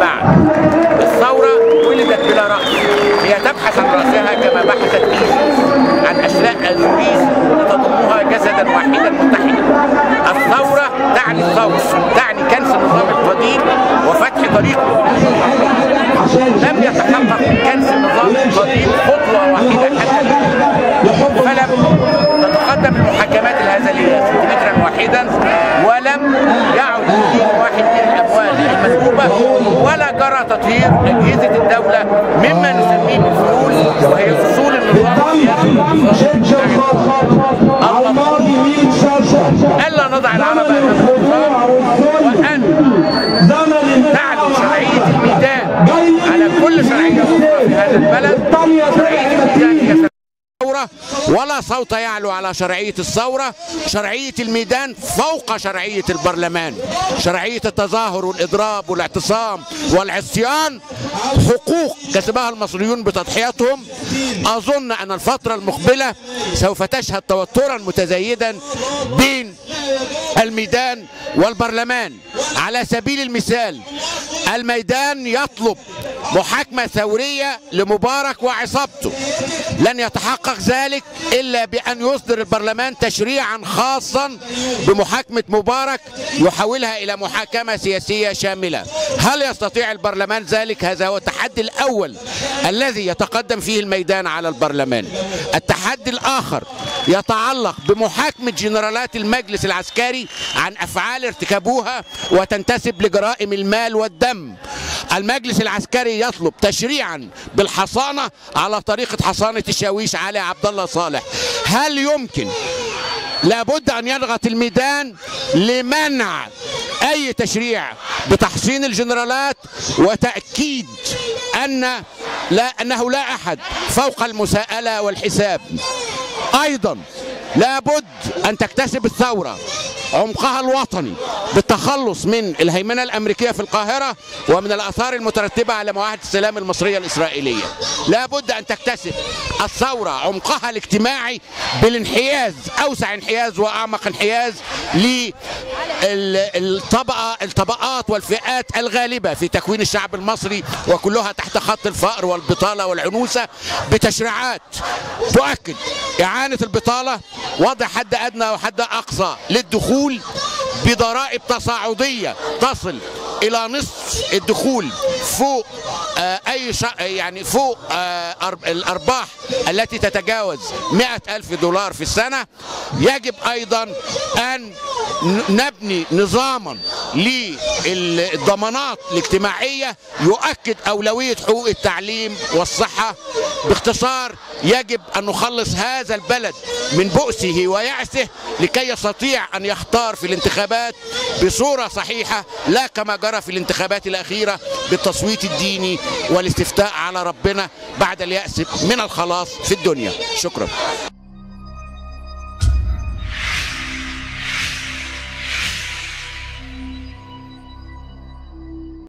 بعد. الثورة ولدت بلا رأس. هي تبحث عن رأسها كما بحثت ايزيس عن اشلاء اوزوريس لتضمها جسدا واحدا متحدا. الثورة تعني الثوره تعني كنس النظام القديم وفتح طريق لم يتحقق كنس النظام القديم خطوة واحدة حتى فلم تتقدم المحاكمات الهزلية سنتيمترا واحدا ولم يعد واحد ولا جرى تطهير اجهزه الدولة مما نسميه بالفلوس وهي فصول النظام إلا نضع امام النظام وان تعلو شرعيه الميدان على كل شرعيه أخرى في هذا البلد شرعيه الميدان هي الثورة ولا صوت يعلو على شرعية الثورة شرعية الميدان فوق شرعية البرلمان. شرعية التظاهر والإضراب والاعتصام والعصيان حقوق كسبها المصريون بتضحياتهم. أظن أن الفترة المقبلة سوف تشهد توترا متزايدا بين الميدان والبرلمان. على سبيل المثال الميدان يطلب محاكمة ثورية لمبارك وعصابته. لن يتحقق ذلك إلا بأن يصدر البرلمان تشريعا خاصا بمحاكمة مبارك يحولها إلى محاكمة سياسية شاملة. هل يستطيع البرلمان ذلك؟ هذا هو التحدي الأول الذي يتقدم فيه الميدان على البرلمان. التحدي الآخر يتعلق بمحاكمة جنرالات المجلس العسكري عن أفعال ارتكبوها وتنتسب لجرائم المال والدم. المجلس العسكري يطلب تشريعا بالحصانة على طريقة حصانة الشاويش علي عبد الله صالح. هل يمكن؟ لابد أن يضغط الميدان لمنع أي تشريع بتحصين الجنرالات وتأكيد أن لا أنه لا أحد فوق المساءلة والحساب. أيضا لابد أن تكتسب الثورة. عمقها الوطني بالتخلص من الهيمنة الأمريكية في القاهرة ومن الآثار المترتبة على معاهده السلام المصرية الإسرائيلية. لابد أن تكتسب الثورة عمقها الاجتماعي بالانحياز أوسع انحياز وأعمق انحياز للطبقه الطبقات والفئات الغالبة في تكوين الشعب المصري وكلها تحت خط الفقر والبطالة والعنوسة بتشريعات. تؤكد إعانة البطالة وضع حد أدنى وحد أقصى للدخول بضرائب تصاعدية تصل إلى نصف الدخول فوق آه أي شا يعني فوق آه الأرباح التي تتجاوز مئة ألف دولار في السنة. يجب أيضا أن نبني نظاما للضمانات الاجتماعية يؤكد أولوية حقوق التعليم والصحة. باختصار يجب أن نخلص هذا البلد من بؤسه ويأسه لكي يستطيع أن يختار في الانتخابات بصورة صحيحة لا كما جرى في الانتخابات الأخيرة بالتصويت الديني والاستفتاء على ربنا بعد اليأس من الخلاص في الدنيا. شكرا.